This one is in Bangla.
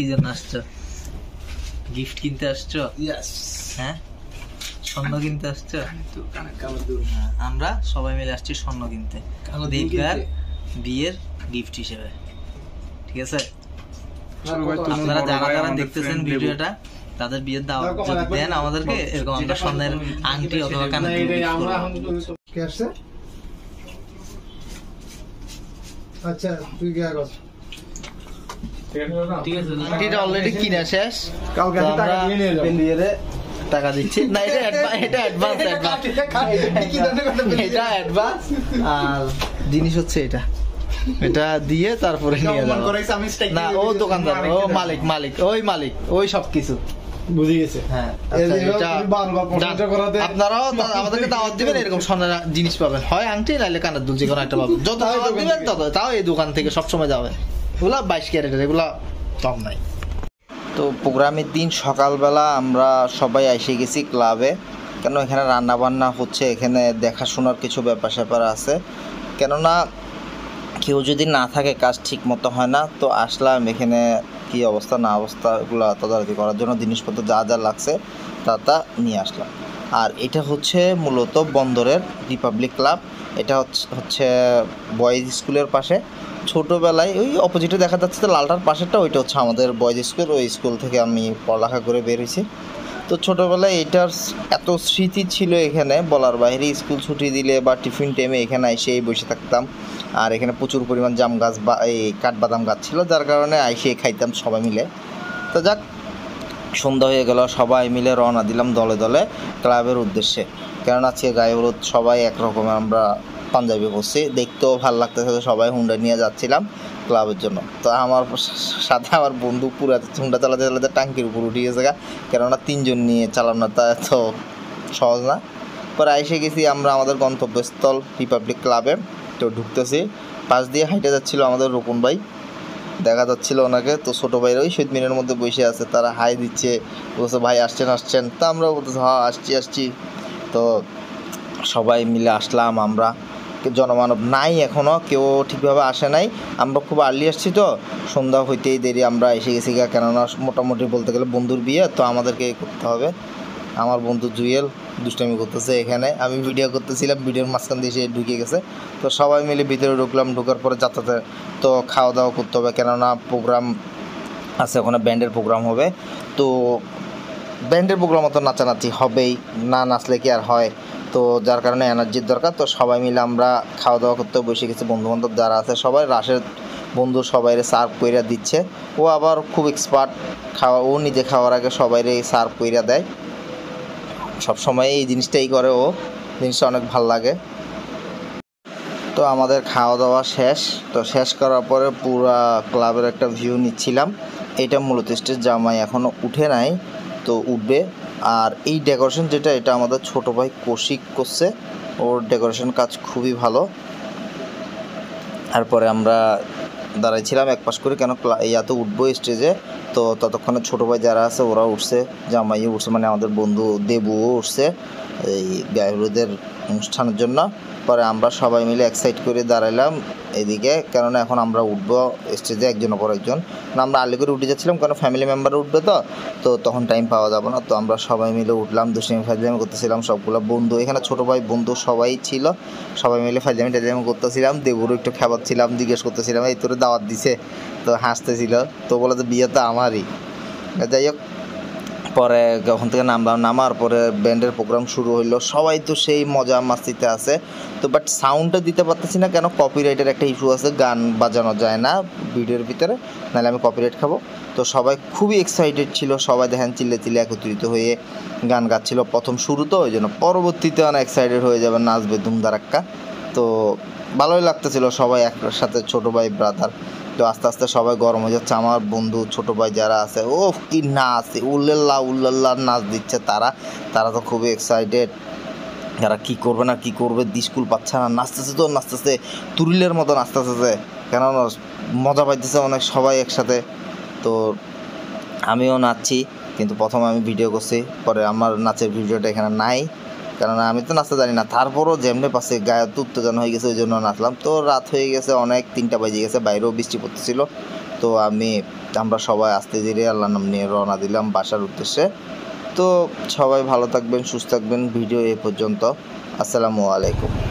কি জন্য আসছো? গিফট কিনতে আসছো? হ্যাঁ? স্বর্ণ কিনতে আসছো? আমরা সবাই মিলে আসছি স্বর্ণ কিনতে। দীপকার বিয়ের গিফট হিসেবে। ঠিক আছে? আপনারা যারা যারা দেখতেছেন ভিডিওটা তাদের বিয়ের দাওয়াত যদি দেন আমাদেরকে এরকম আমরা স্বর্ণের আংটি অথবা কানে না, এটাই আমরা এখন কে আসছে? আচ্ছা তুই কে আগত ঠিক আছে আংটিটা অলরেডি কিনে শেষ। কালকে তো আমি টাকা দিয়ে নিয়ে টাকা দিচ্ছি। না এটা এটা অ্যাডভান্স অ্যাডভান্স এটা অ্যাডভান্স আর জিনিস হচ্ছে এটা। এটা দিয়ে তারপরে নিয়ে যাব। না ও দোকানদার ও মালিক মালিক ওই মালিক ওই সব কিছু বুঝে গেছে। হ্যাঁ আচ্ছা, আপনারাও আমাদেরকে দাওয়াত দিবেন এরকম সোনার জিনিস পাবেন। হয় আংটি নাইলে কানের দুল যে কোনো একটা পাবেন। যত দাওয়াত দিবেন তত তাও এই দোকান থেকে সবসময় যাবে। এগুলা বাইশ ক্যারেটের, এগুলা কম নাই। তো প্রোগ্রামের দিন সকালবেলা আমরা সবাই এসে গেছি ক্লাবে। কেন এখানে রান্না বান্না হচ্ছে, এখানে দেখাশোনার কিছু ব্যাপার স্যাপার আছে। কেননা কেউ যদি না থাকে, কাজ ঠিক মতো হয় না, তো আসলাম এখানে কি অবস্থা, না অবস্থা, এগুলো তদারকি করার জন্য জিনিসপত্র যা যা লাগছে, তা তা নিয়ে আসলাম। আর এটা হচ্ছে মূলত বন্দরের রিপাবলিক ক্লাব, এটা হচ্ছে বয়েজ স্কুলের পাশে। ছোটোবেলায় ওই অপোজিটে দেখা যাচ্ছে লালটার পাশেরটা, ওইটা হচ্ছে আমাদের বয়েজ স্কুল ওই স্কুল থেকে আমি পড়ালেখা করে বেরিয়েছি তো ছোটোবেলায় এটার এত স্মৃতি ছিল এখানে, বলার বাইরে স্কুল ছুটি দিলে বা টিফিন টাইমে এখানে এসেই বসে থাকতাম। আর এখানে প্রচুর পরিমাণ জাম গাছ বা এই কাঠবাদাম গাছ ছিল, যার কারণে আইসে খাইতাম সবাই মিলে। তো যাক, সন্ধ্যা হয়ে গেল, সবাই মিলে রওনা দিলাম দলে দলে ক্লাবের উদ্দেশ্যে। কেননা আজকে গায়ে হলুদ, সবাই একরকমের আমরা পাঞ্জাবি পরছি। দেখতেও ভালো লাগতেছে সবাই হুন্ডা নিয়ে যাচ্ছিলাম ক্লাবের জন্য। তো আমার সাথে আমার বন্ধু পুরো হুন্ডা চালাতে চালাতে টাঙ্কির উপর উঠে গেছে গা। কেননা তিনজন নিয়ে চালানো তা এত সহজ না। পরে এসে গেছি আমরা আমাদের গন্তব্যস্থল রিপাবলিক ক্লাবে তো ঢুকতেছি। পাশ দিয়ে হাইটে যাচ্ছিল আমাদের রকুন ভাই। দেখা যাচ্ছিল ওনাকে। তো ছোটো ভাইরা ওই শহীদ মিনারের মধ্যে বসে আছে। তারা হাই দিচ্ছে। বলছে, ভাই, আসছেন আসছেন। তা আমরা বলতেছি হ্যাঁ আসছি আসছি। তো সবাই মিলে আসলাম আমরা। জনমানব নাই এখনও কেউ ঠিকভাবে আসে নাই। আমরা খুব আর্লি আসছি তো, সন্ধ্যা হইতেই দেরি, আমরা এসে গেছি গা কেননা মোটামুটি বলতে গেলে বন্ধুর বিয়ে, তো আমাদেরকে করতে হবে। আমার বন্ধু জুয়েল দুষ্টামি করতেছে এখানে। আমি ভিডিও করতেছিলাম ভিডিওর মাঝখান দিয়ে সে ঢুকে গেছে। তো সবাই মিলে ভিতরে ঢুকলাম, ঢোকার পরে যাতায়াতে তো খাওয়া দাওয়া করতে হবে, কেননা প্রোগ্রাম আছে, ওখানে ব্যান্ডের প্রোগ্রাম হবে। তো ব্যান্ডের প্রোগ্রাম তো নাচানাচি হবেই, না নাচলে কি আর হয়? তো যার কারণে এনার্জির দরকার। তো সবাই মিলে আমরা খাওয়া দাওয়া করতে বসে গেছি। বন্ধু বান্ধব যারা আছে, সবাই রাশের বন্ধু সবাইরে সার্ভ কইরা দিচ্ছে। ও আবার খুব এক্সপার্ট খাওয়া, ও নিজে খাওয়ার আগে সবাইরে সার্ভ কইরা দেয়। সব সময় এই জিনিসটাই করে ও। জিনিসটা অনেক ভালো লাগে। তো আমাদের খাওয়া দাওয়া শেষ। তো শেষ করার পরে পুরা ক্লাবের একটা ভিউ নিচ্ছিলাম। এটা মূলত স্টেজ জামাই এখনও উঠে নাই। তো উঠবে। আর এই ডেকোরেশন যেটা, এটা আমাদের ছোট ভাই কৌশিক করছে। ওর ডেকোরেশন কাজ খুবই ভালো। তারপরে আমরা দাঁড়াইছিলাম এক পাশ করে, কেন ইয়াতে উঠবো স্টেজে তো ততক্ষণে ছোট ভাই যারা আছে ওরা উঠছে, জামাইও উঠছে মানে আমাদের বন্ধু দেবুও উঠছে এই গায়ে অনুষ্ঠানের জন্য। পরে আমরা সবাই মিলে এক সাইড করে দাঁড়াইলাম এদিকে, কেননা এখন আমরা উঠবো স্টেজে একজন পর একজন। আমরা আর্লি করে উঠে যাচ্ছিলাম কারণ ফ্যামিলি মেম্বার উঠবে তো? তো তখন টাইম পাওয়া যাবে না, তো আমরা সবাই মিলে উঠলাম দুষ্টামি ফাজলামি করতেছিলাম সবগুলো। বন্ধু, এখানে ছোটো ভাই, বন্ধু সবাই ছিল, সবাই মিলে ফাজলামি, টাজলামি করতেছিলাম, দেবুরও একটু খাবাচ্ছিলাম জিজ্ঞেস করতেছিলাম, এই তোরে দাওয়াত দিছে? তো হাসতেছিল, তো বলে যে, বিয়ে তো আমারই। যাই হোক পরে ওখান থেকে নামলাম নামার পরে ব্যান্ডের প্রোগ্রাম শুরু হইল। সবাই তো সেই মজা মাস্তিতে আছে। তো বাট সাউন্ডটা দিতে পারতেছি না কেন? কপিরাইটের একটা ইস্যু আছে, গান বাজানো যায় না ভিডিওর ভিতরে, নাহলে আমি কপিরাইট খাব। তো সবাই খুবই এক্সাইটেড ছিল, সবাই দেখেন চিল্লে চিল্লে একত্রিত হয়ে গান গাচ্ছিল প্রথম শুরু তো, ওই জন্য পরবর্তীতে অনেক এক্সাইটেড হয়ে যাবে, নাচবে ধুমধারাক্কা তো ভালোই লাগতেছিল সবাই একসাথে, ছোট ভাই ব্রাদার তো আস্তে আস্তে সবাই গরম হয়ে যাচ্ছে। আমার বন্ধু, ছোট ভাই যারা আছে ও কি নাচ উল্লাল্লাহ উল্লাল্লাহ নাচ দিচ্ছে তারা। তারা তো খুবই এক্সাইটেড যারা কি করবে না, কি করবে স্কুল পাচ্ছে না। নাচতেছে তো, নাচতেছে, তুরিলের মতো নাচতেছে। কেন মজা পাইতেছে অনেক সবাই একসাথে। তো আমিও নাচছি, কিন্তু প্রথমে আমি ভিডিও করছি, পরে আমার নাচের ভিডিওটা এখানে নাই। কেননা আমি তো নাচতে জানি না। তারপরও যেমনি পাশে গায়ে উত্তেজনা হয়ে গেছে, ওই জন্য নাচলাম। তো রাত হয়ে গেছে অনেক, তিনটা বাজে গেছে, বাইরেও বৃষ্টি পড়তেছিল। তো আমি, আমরা সবাই আস্তে ধীরে আল্লাহ নাম নিয়ে রওনা দিলাম বাসার উদ্দেশ্যে। তো সবাই ভালো থাকবেন, সুস্থ থাকবেন। ভিডিও এ পর্যন্ত। আসসালামু আলাইকুম।